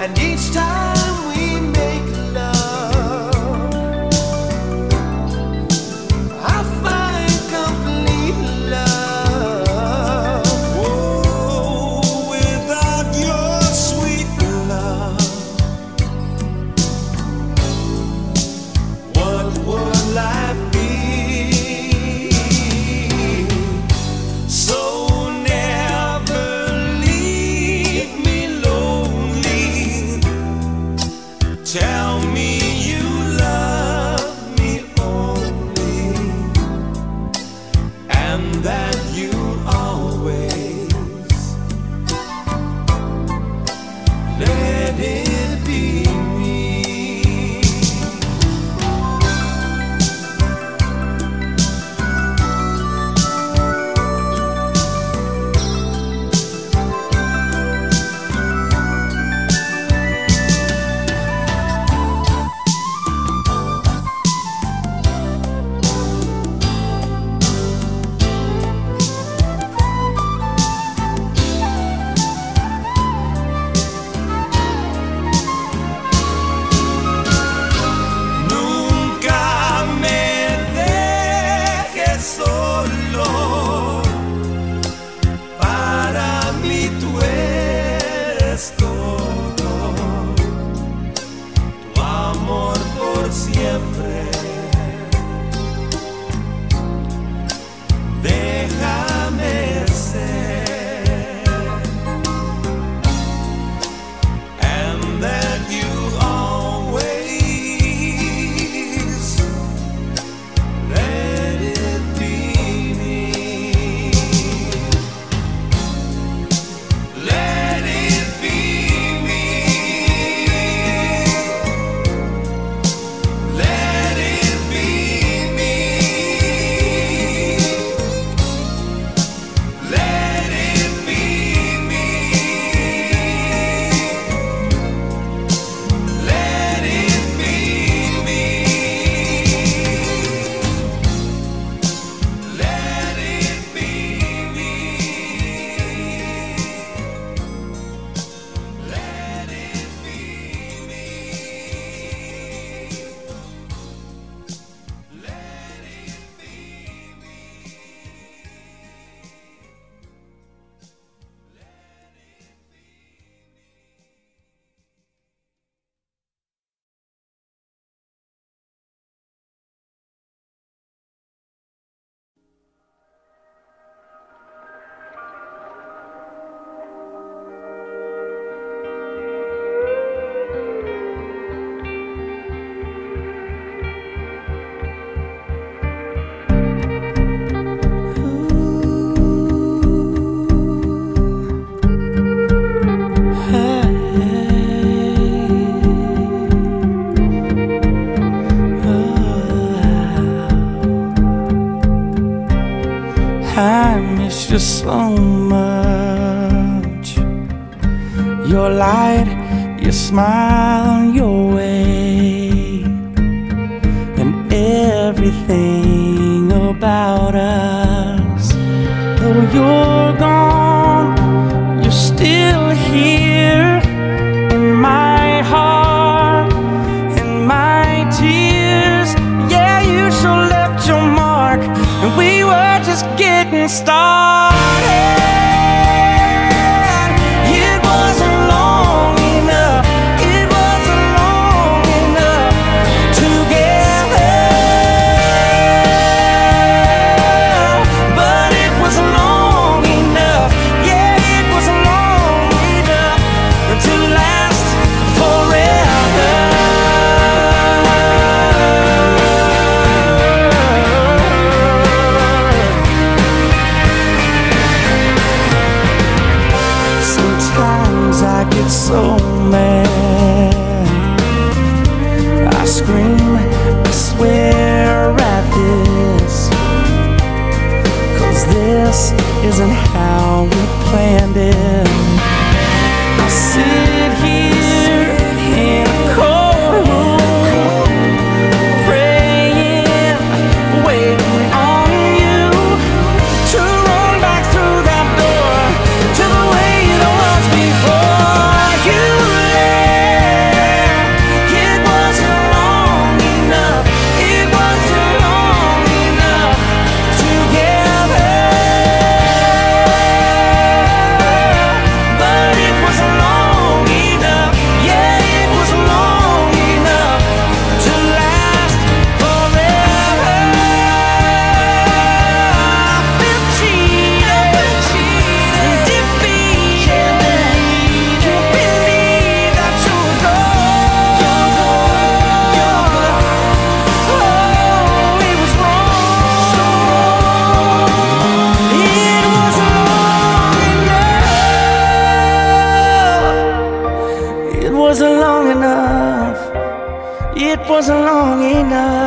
And each time see siempre. you so much. Your light, your smile on your way, and everything about us. Though you're gone. wasn't long enough.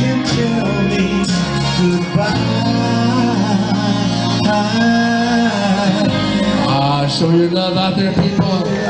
you tell me goodbye? Ah, show your love out there, people.